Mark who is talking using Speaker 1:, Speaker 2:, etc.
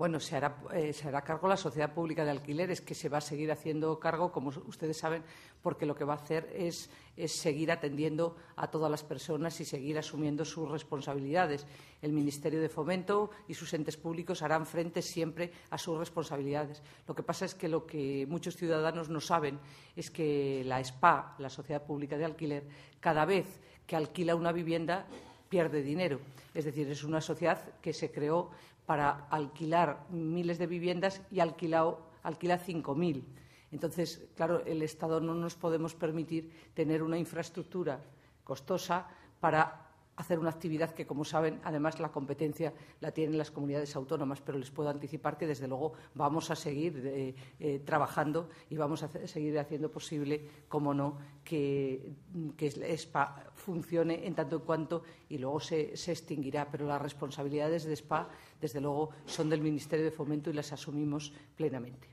Speaker 1: Bueno, se hará, eh, se hará cargo la Sociedad Pública de Alquileres, que se va a seguir haciendo cargo, como ustedes saben, porque lo que va a hacer es, seguir atendiendo a todas las personas y seguir asumiendo sus responsabilidades. El Ministerio de Fomento y sus entes públicos harán frente siempre a sus responsabilidades. Lo que pasa es que lo que muchos ciudadanos no saben es que la SPA, la Sociedad Pública de Alquiler, cada vez que alquila una vivienda pierde dinero. Es decir, es una sociedad que se creó para alquilar miles de viviendas y alquila 5.000. Entonces, claro, el Estado no nos podemos permitir tener una infraestructura costosa para hacer una actividad que, como saben, además la competencia la tienen las comunidades autónomas, pero les puedo anticipar que, desde luego, vamos a seguir eh, eh, trabajando y vamos a seguir haciendo posible, como no, que, que, SPA funcione en tanto en cuanto y luego se, se extinguirá. Pero las responsabilidades de SPA, desde luego, son del Ministerio de Fomento y las asumimos plenamente.